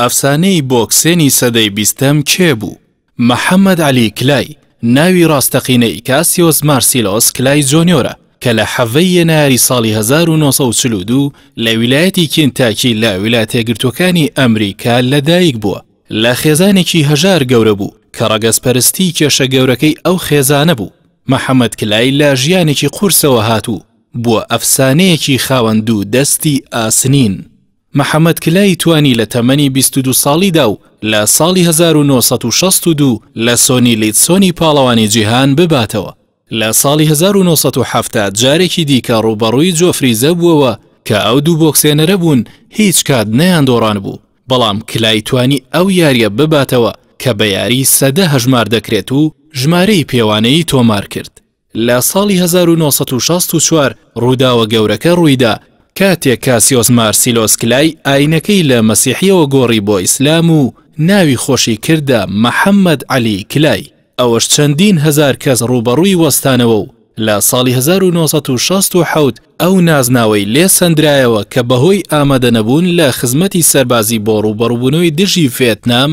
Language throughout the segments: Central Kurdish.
ئەفسانەی بۆکسێنی سەدەی بیستەم کێ بوو؟ محەممەد عەلی کلای، ناوی ڕاستەقینەی کاسیۆس مارسیلۆس کلای جۆنیۆرە کە لە حەڤەی یەنایەری ساڵی 1942 لە ویلایەتی کینتاکی لە ویلاتێگرتووەکانی ئەمریکا لە دایک بووە. لە خێزانێکی هەژار گەورە بوو کە ڕەگەزپەرستی کێشە گەورەکەی ئەو خێزانە بوو. محەممەد کلای لە ژیانێکی قورسەوە هاتوو، بۆ ئەفسانەیەکی خاوەن دوو دەستی ئاسنین. محەمەد کلای توانی لە تەمەنی بیست و دوو ساڵیدا و لە ساڵی هەزار و نۆ سەد و شەست و دوو لە سۆنی لیدسۆنی پاڵەوانی جیهان بباتەوە. لە ساڵی هەزار و نۆ سەد و حەفتا جارێکی دیکە ڕووبەڕووی جۆفریزە بووەوە کە ئەو دوو بۆکسێنەرە بوون هیچ کات نەیاندۆڕانبوو، بەڵام کلای توانی ئەو یارییە بباتەوە کە بە یاری سەدە هەژمار دەکرێت و ژمارەی پێوانەیی تۆمار کرد. لە ساڵی هەزار و نۆ سەد و شەست و چوار ڕووداوە گەورەکە ڕوویدا، کاتێک کاسیۆس مارسیلۆس کلای ئاینەکەی لە مەسیحییەوە گۆڕی بۆ ئیسلام و ناوی خۆشی کردە محەممەد عەلی کلای، ئەوەش چەندین هەزار کەس ڕووبەڕووی وەستانەوە و لە ساڵی هەزار و نۆ سەد و شەست و حەوت ئەو نازناوەی لێ سەندرایەوە کە بەهۆی ئامادەنەبوون لە خزمەتی سەربازی بۆ ڕووبەڕووبوونەوەی دژی ڤێتنام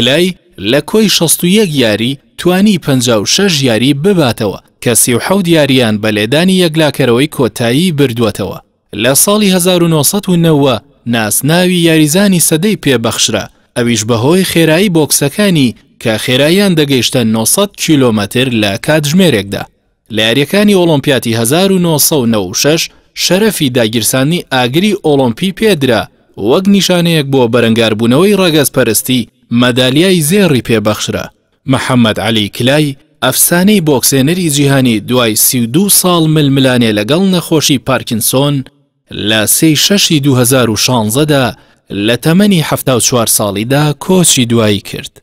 کلای لە کۆی شەست و یەک یاری توانی پەنجا و شەش یاری بباتەوە کە سی و حەوت یارییان بە لێدانی یەکلاکەرەوەی کۆتایی بردووەتەوە. لە ساڵی هەزار و نۆ سەد و نەوە ناسناوی یاریزانی سەدەی پێ بەخشرا، ئەویش بەهۆی خێرایی بۆکسەکانی کە خێراییان دەگەیشتە نۆ سەد کیلۆمەتر لە کاتژمێرێکدا. لە یارییەکانی ئۆڵۆمپیاتی هەزار و نۆ سەد و نەوە و شەش شەرەفی داگیرساندنی ئاگری ئۆڵۆمپی پێ درا و وەک نیشانەیەک بۆ بەرەنگاربوونەوەی ڕەگەزپەرستی مەدالیای زێڕی پێ بەخشرا. محەممەد عەلی کلای، ئەفسانەی بۆکسێنەری جیهانی دوای سی و دوو ساڵ ململانێ لەگەڵ نەخۆشی پارکینسۆن، لە سێ ی شەشی دوو هەزار و شانزە دا لە تەمەنی حەفتا و چوار ساڵیدا کۆچی دوایی کرد.